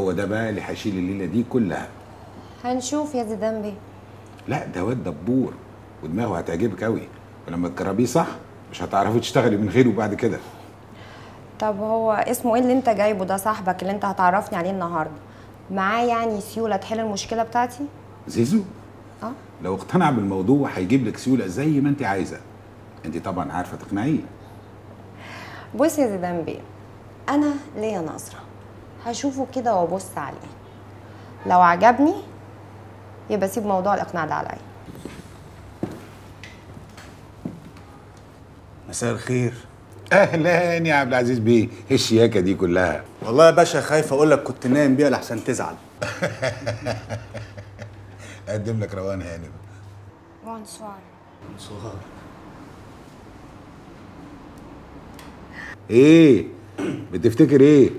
هو ده بقى اللي هيشيل الليلة دي كلها. هنشوف يا زيدان بيه لا ده واد دبور ودماغه هتعجبك قوي ولما تجربيه صح مش هتعرفي تشتغلي من غيره بعد كده. طب هو اسمه إيه اللي أنت جايبه ده صاحبك اللي أنت هتعرفني عليه النهارده؟ معاه يعني سيولة تحل المشكلة بتاعتي؟ زيزو آه. لو اقتنع بالموضوع هيجيب لك سيولة زي ما أنت عايزة. أنت طبعا عارفة تقنعيه. بص يا زيدان بيه أنا ليا نظرة. هشوفه كده وابص عليه. لو عجبني يبقى سيب موضوع الإقناع ده عليا. مساء الخير. أهلا يا عبد العزيز بيه. إيه الشياكة دي كلها؟ والله يا باشا خايف أقول لك كنت نايم بيها لحسن تزعل. أقدم لك روان هانم. بونسوار صغار إيه؟ بتفتكر إيه؟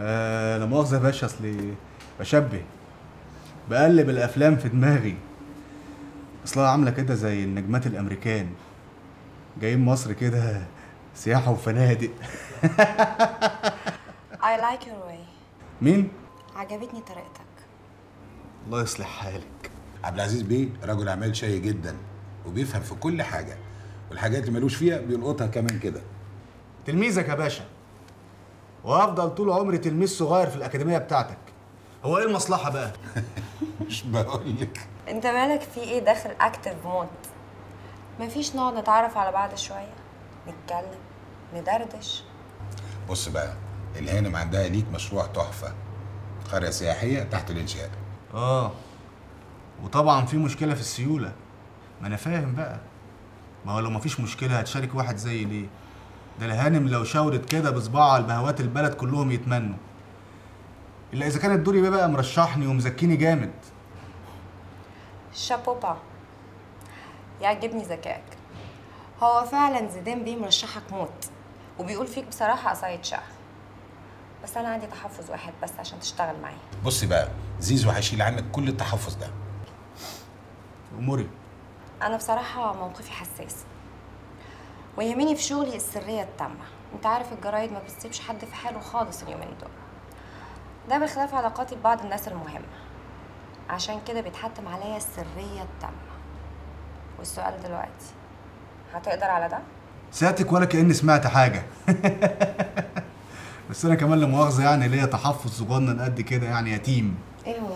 آه لا مؤاخذة يا باشا أصلي بشبه بقلب الأفلام في دماغي. أصلها عاملة كده زي النجمات الأمريكان جايين مصر كده سياحة وفنادق. I like your way. مين؟ عجبتني طريقتك. الله يصلح حالك. عبد العزيز بيه رجل أعمال شيق جدا وبيفهم في كل حاجة والحاجات اللي ملوش فيها بيلقطها كمان كده. تلميذك يا باشا. وافضل طول عمري تلميذ صغير في الأكاديمية بتاعتك. هو إيه المصلحة بقى؟ مش بقول لك أنت مالك في إيه داخل اكتف موت مفيش نقعد نتعرف على بعض شوية. نتكلم ندردش. بص بقى الهانم عندها ليك مشروع تحفة. قرية سياحية تحت الإنشاء. آه. وطبعا في مشكلة في السيولة. ما أنا فاهم بقى. ما هو لو مفيش مشكلة هتشارك واحد زي ليه؟ ده الهانم لو شاورت كده بصباعها البهوات البلد كلهم يتمنوا. إلا إذا كان الدوري بقى مرشحني ومزكيني جامد. شابوبا يعجبني ذكائك. هو فعلا زيدان بيه مرشحك موت وبيقول فيك بصراحة قصايد شعر. بس أنا عندي تحفظ واحد بس عشان تشتغل معايا. بصي بقى زيزو هيشيل عنك كل التحفظ ده. أموري. أنا بصراحة موقفي حساس. ويهمني في شغلي السرية التامة. أنت عارف الجرايد ما بتسيبش حد في حاله خالص اليومين دول. ده بخلاف علاقاتي ببعض الناس المهمة. عشان كده بيتحتم عليا السرية التامة. والسؤال دلوقتي هتقدر على ده؟ ساتك ولا كأني سمعت حاجة. بس أنا كمان لا مؤاخذة يعني ليا تحفظ صغنن قد كده يعني يتيم. إيه هو؟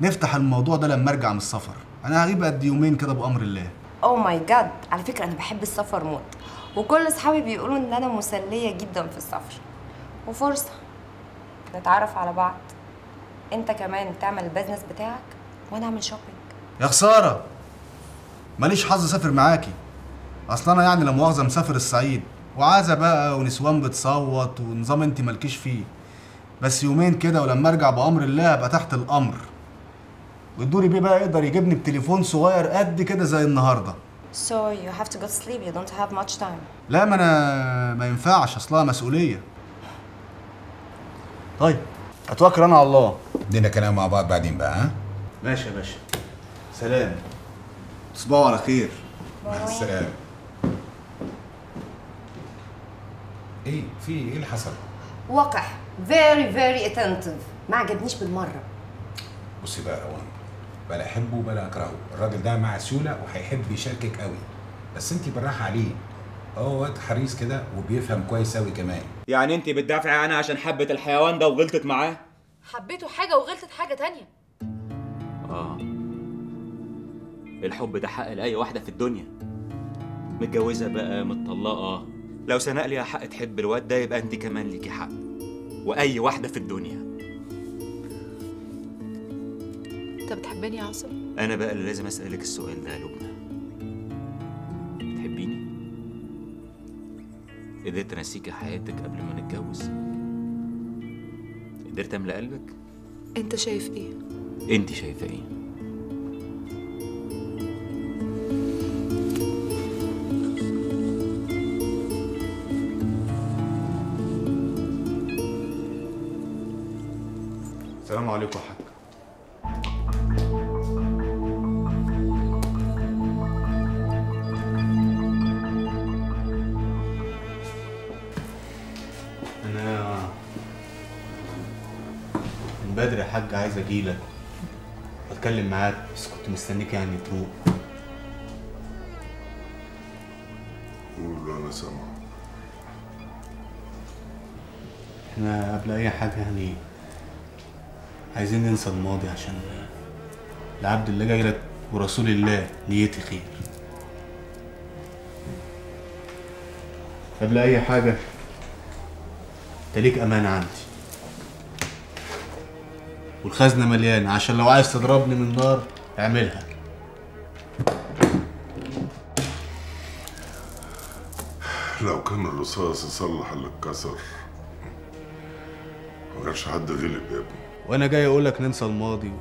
نفتح الموضوع ده لما أرجع من السفر. أنا هغيب قد يومين كده بأمر الله. اوه ماي جاد على فكرة أنا بحب السفر موت. وكل أصحابي بيقولوا إن أنا مسلية جدا في السفر. وفرصة. نتعرف على بعض. أنت كمان تعمل ال business بتاعك وأنا أعمل shopping يا خسارة! ماليش حظ أسافر معاكي. أصل أنا يعني لا مؤاخذة مسافر الصعيد. وعزا بقى ونسوان بتصوت ونظام انت مالكيش فيه. بس يومين كده ولما أرجع بأمر الله أبقى تحت الأمر. والدوري بيه بقى يقدر يجيبني بتليفون صغير قد كده زي النهارده. So you have to go to sleep. You don't have much time. لا ما أنا ما ينفعش. أصلها مسؤولية. طيب أتوكل أنا على الله. ادينا كلام مع بعض بعدين بقى ها؟ ماشي يا باشا. سلام. تصبحوا على خير. مع السلامة. إيه في إيه اللي حصل؟ وقح very very attentive. ما عجبنيش بالمرة. بصي بقى يا روان بلا احبه بلا اكرهه الراجل ده مع سيوله وهيحب يشاركك قوي. بس انت بالراحة عليه. هو واد حريص كده وبيفهم كويس قوي كمان. يعني انت بتدافعي عنها عشان حبت الحيوان ده وغلطت معاه؟ حبيته حاجة وغلطت حاجة تانية. آه. الحب ده حق لأي واحدة في الدنيا. متجوزة بقى متطلقة. لو سناء ليها حق تحب الواد ده يبقى انت كمان ليكي حق. وأي واحدة في الدنيا. بتحبني يا عاصم؟ أنا بقى اللي لازم أسألك السؤال ده يا لبنى بتحبيني؟ قدرت أنسيكي حياتك قبل ما نتجوز؟ قدرت املى قلبك؟ أنت شايف إيه؟ أنت شايفة إيه؟ بدري يا حاج عايز أجيلك. واتكلم معاك بس كنت مستنيك يعني تروق. قول أنا سامع إحنا قبل أي حاجة يعني عايزين ننسى الماضي عشان العبد اللي جاي لك ورسول الله نيتي خير. قبل أي حاجة أنت ليك امانه عندي. والخزنة مليانة. عشان لو عايز تضربني من النار اعملها. لو كان الرصاص يصلح اللي اتكسر ما كانش حد غلب يا ابني. وأنا جاي أقول لك ننسى الماضي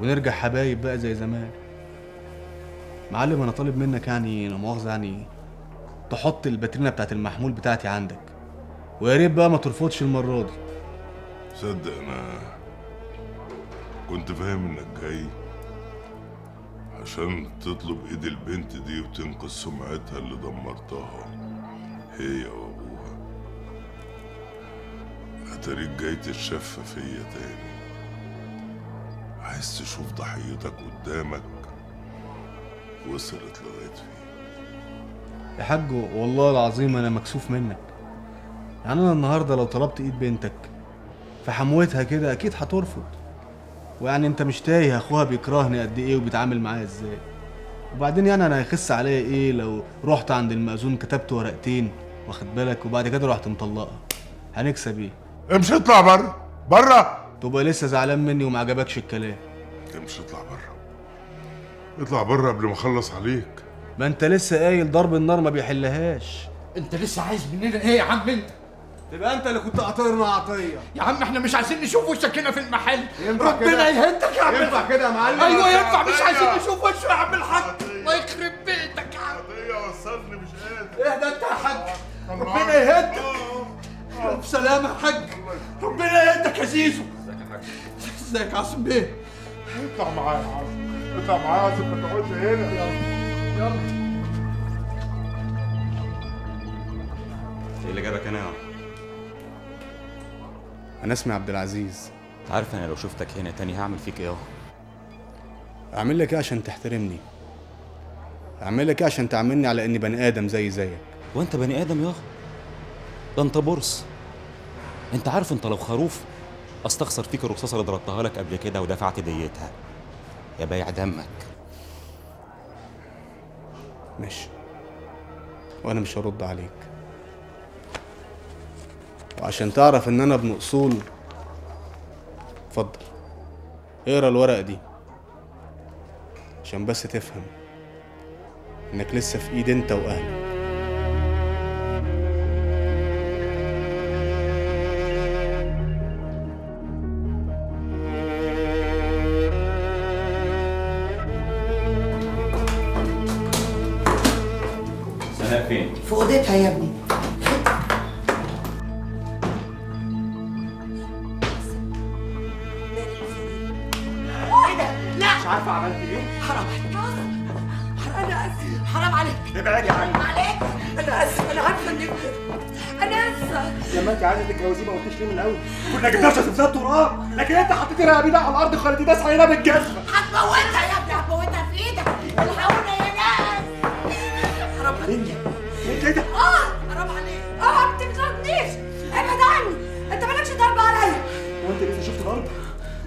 ونرجع حبايب بقى زي زمان. معلم أنا طالب منك يعني لا مؤاخذة يعني تحط الباترينا بتاعت المحمول بتاعتي عندك. ويا ريت بقى ما ترفضش المرة دي. صدق أنا كنت فاهم إنك جاي. عشان تطلب إيد البنت دي وتنقذ سمعتها اللي دمرتها. هي وأبوها. أتاريك جاي تتشفى فيا تاني. عايز تشوف ضحيتك قدامك. وصلت لغاية فين؟ يا حاج والله العظيم أنا مكسوف منك. يعني أنا النهارده لو طلبت إيد بنتك في حموتها كده أكيد هترفض. ويعني انت مش تايه اخوها بيكرهني قد إيه وبيتعامل معايا إزاي؟ وبعدين يعني أنا هيخس عليا إيه لو رحت عند المأذون كتبت ورقتين واخد بالك؟ وبعد كده رحت مطلقها. هنكسب إيه؟ امشي اطلع بره. بره؟ تبقى لسه زعلان مني وما عجبكش الكلام. امشي اطلع بره. اطلع بره قبل ما اخلص عليك. ما انت لسه قايل ضرب النار ما بيحلهاش. انت لسه عايز مننا إيه يا عم انت؟ تبقى انت اللي كنت قاطرنا عطية. يا عم إحنا مش عايزين نشوف وشك هنا في المحل. ربنا؟ يهدك يا عم. ينفع كده يا معلم؟ أيوه ينفع مش. عايزين نشوف وشه يا عم الحاج. الله يخرب بيتك يا عم. قضية وصلني مش قادر. ده انت يا حاج؟ ربنا يهدك. الف سلامة يا حاج. ربنا يهدك يا زيزو. ازيك يا عاصم؟ بيه اطلع معايا يا عم اطلع معايا عشان ما تقعدش هنا. يلا. إيه اللي جابك هنا؟ يا عم؟ أنا اسمي عبد العزيز. عارف أنا لو شفتك هنا تاني هعمل فيك إيه أعمل لك إيه عشان تحترمني؟ أعمل لك إيه عشان تعاملني على إني بني آدم زي زيك؟ وأنت بني آدم يا ده أنت برص. أنت عارف أنت لو خروف أستخسر فيك الرصاصة اللي ضربتها لك قبل كده ودفعت ديتها. يا بايع دمك. ماشي. وأنا مش هرد عليك. وعشان تعرف إن أنا ابن أصول اتفضل. اقرأ الورقة دي عشان بس تفهم إنك لسه في إيد أنت وأهلك. فين؟ في أوضتها يا ابني. مش عارفة عملت إيه. حرام عليك. حرام. أنا آسف. حرام عليك. ابعدي عني. حرام عليك. أنا آسف. أنا عارفة انك أنا آسفة. لما انت عايزة تتجوزيه ما قلتيش ليه من الأول. كنا جبناش سمسات تراب. لكن أنت حطيتي رقبي ده على الأرض وخليتي ناس عينها بالجزمة. هتموتها يا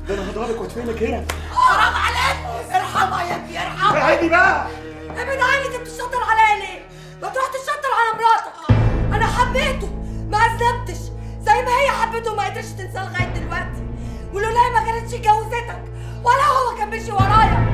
ده أنا هضربك وأدفنك هنا. حرام عليك. ارحمها يا ابني ارحمها ابعدي بقى. ابعد عني انت بتشطر عليا ليه؟ ما تروح تشطر على مراتك. أنا حبيته ما عذبتش زي ما هي حبيته وما قدرتش تنساه لغاية دلوقتي. ولولا ما كانتش اتجوزتك ولا هو كان ماشي ورايا.